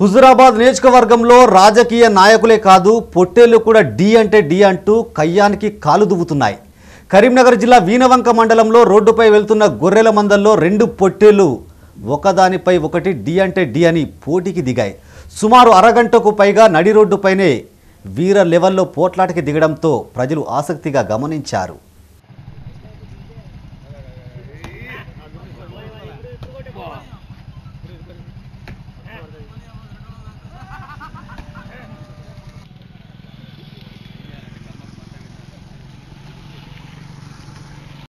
హుజురాబాద్ నియోజకవర్గంలో రాజకీయ నాయకులే కాదు పొట్టేళ్ళు కూడా డి అంటే డి అంటూ కయ్యానికి కాలు దువ్వుతున్నాయి. కరీంనగర్ జిల్లా వీనవంక మండలంలో రోడ్డుపై వెళ్తున్న గొర్రెల మందల్లో రెండు పొట్టేళ్ళు ఒకదానిపై ఒకటి డి అంటే డి అని పోటీకి దిగాయి. సుమారు అరగంటకు పైగా నడి రోడ్డుపైనే వీర లెవెల్లో పోట్లాటకి దిగడంతో ప్రజలు ఆసక్తిగా గమనించారు.